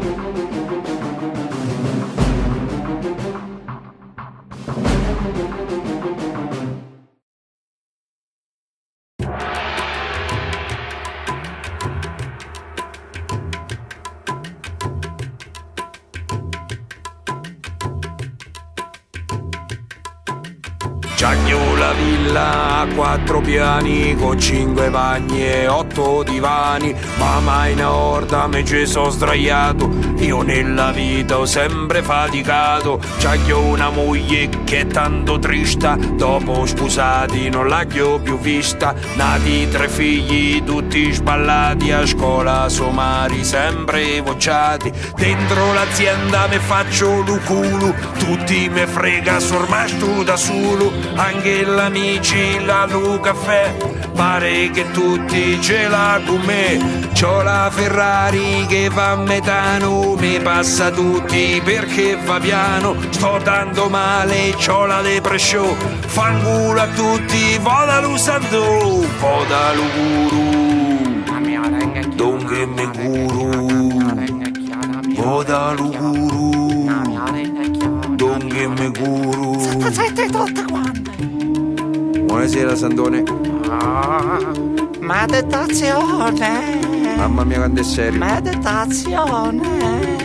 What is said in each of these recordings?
Thank you. C'aglio la villa a quattro piani con cinque bagni e otto divani. Ma mai una orda me ci sono sdraiato io nella vita ho sempre faticato. C'aglio una moglie che è tanto trista dopo sposati non l'ho più vista. Nati tre figli tutti sballati a scuola somari sempre bocciati dentro l'azienda me faccio lu culo tutti me frega sormasto da solo anche l'amici la lu caffè pare che tutti ce l'ha con me. C'ho la Ferrari che va a metano mi passa tutti perché va piano. Sto dando male c'ho la depressione fanculo a tutti voda lu santo voda lu guru Tutte quante. buonasera Sandone Meditazione. mamma mia quando è serio Meditazione.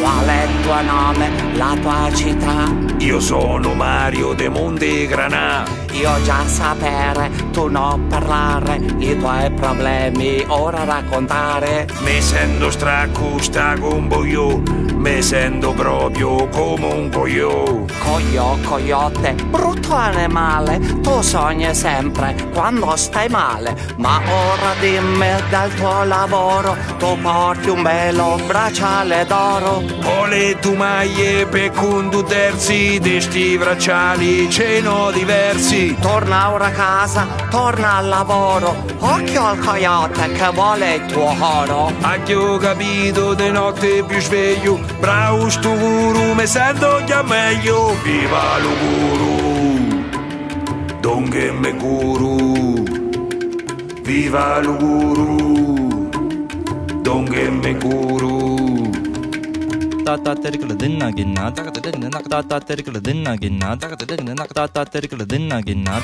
Qual è il tuo nome, la tua città? io sono Mario de Monte Granà Io già sapere, tu non parlare, i tuoi problemi ora raccontare. Mi sento stracco, sta con boio, mi sento proprio come un coglione. Coglio, coyote, brutto animale, tu sogni sempre quando stai male. Ma ora dimmi del tuo lavoro, tu porti un bello bracciale d'oro. Ho le tue maglie per conto terzi, di sti bracciali ce n'ho diversi. Torna ora a casa, torna al lavoro, occhio al coyote che vuole il tuo oro. Anche ho capito di notte più sveglio, bravo sto guru, mi sento già meglio. Viva lo guru, donge me guru. Viva lo guru, donge me guru.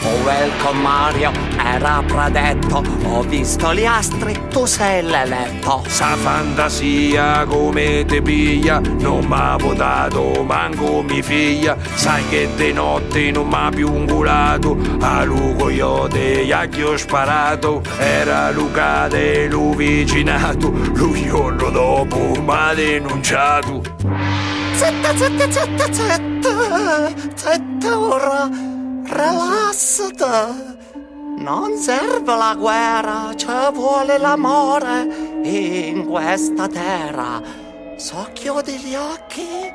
Oh, welcome Mario, era predetto, ho visto gli astri, tu sei l'eletto. Sa fantasia come te piglia, non m'ha votato, manco mi figlia, sai che di notte non m'ha più ungulato, a lu coyote gli aghi ho sparato, era Lucade, lu vicinato, lui giorno dopo m'ha denunciato. Zitta, zitta, zitta, zitta, zitta ora, rilassati. Non serve la guerra, ci vuole l'amore in questa terra. Socchiudi gli occhi,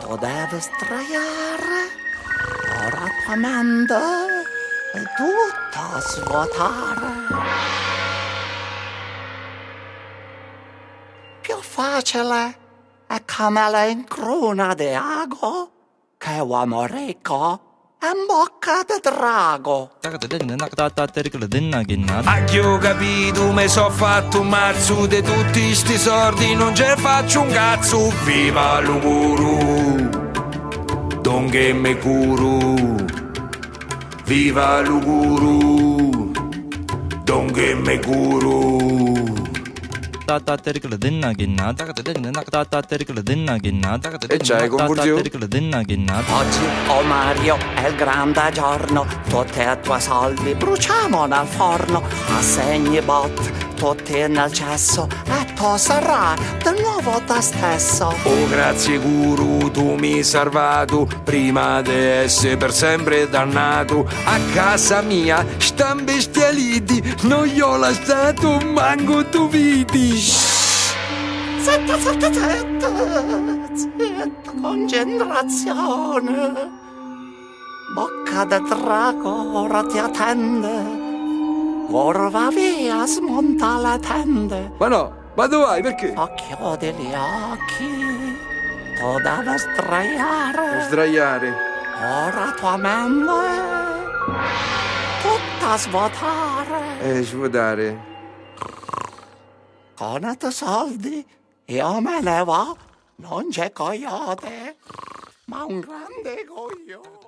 tu devi straiare. Ora tua mente è tutta svuotare. Più facile è come le incruna di ago, che uomo ricco è bocca di drago. ho capito, mi so fatto un marzo di tutti sti sordi, non ce faccio un cazzo, viva lo guru, donge me guru, viva lo guru, donge me guru. E terikla dinna ginna Oggi, oh Mario, è il grande giorno, tutti i tuoi soldi bruciamo nel forno, assegni bot, tutti nel cesso, e tu sarai di nuovo te stesso. Oh grazie guru, tu mi hai salvato prima di essere per sempre dannato. A casa mia stan bestialiti, non gli ho lasciato manco tu viti. Zitta, zitta, zitta, zitta, concentrazione. Bocca da drago ora ti attende. Ora va via, smonta le tende. Ma no, ma dove vai? Perché? Occhio degli occhi, tu devi straiare. Sdraiare. Ora tua mente, tutta svuotare. Eh, svuotare. Con i tuoi soldi, io me ne va, non c'è coyote. ma un grande coglione.